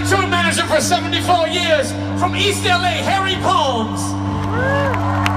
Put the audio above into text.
my tour manager for 74 years from East LA, Harry Palms.